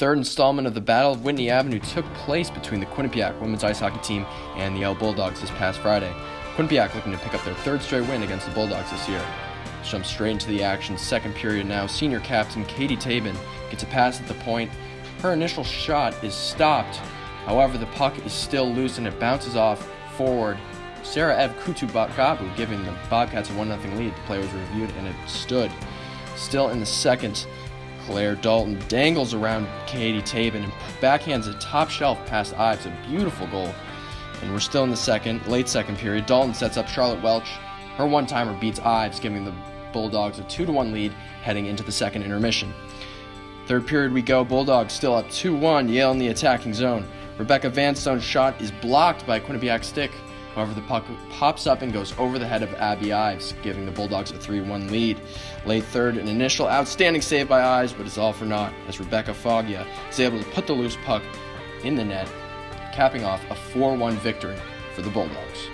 third installment of the Battle of Whitney Avenue took place between the Quinnipiac women's ice hockey team and the Yale Bulldogs this past Friday. Quinnipiac looking to pick up their third straight win against the Bulldogs this year. Jump straight into the action. Second period now. Senior captain Katie Tabin gets a pass at the point. Her initial shot is stopped. However, the puck is still loose and it bounces off forward. Sarah Ev Kutubagabu giving the Bobcats a 1 0 lead. The play was reviewed and it stood. Still in the second, Claire Dalton dangles around Katie Tabin and backhands a top shelf past Ives. A beautiful goal. And we're still in the second, late second period. Dalton sets up Charlotte Welch. Her one timer beats Ives, giving the Bulldogs a 2 1 lead heading into the second intermission. Third period we go. Bulldogs still up 2 1. Yale in the attacking zone. Rebecca Vanstone's shot is blocked by Quinnipiac stick. However, the puck pops up and goes over the head of Abby Ives, giving the Bulldogs a 3 1 lead. Late third, an initial outstanding save by Ives, but it's all for naught as Rebecca Foggia is able to put the loose puck in the net, capping off a 4 1 victory for the Bulldogs.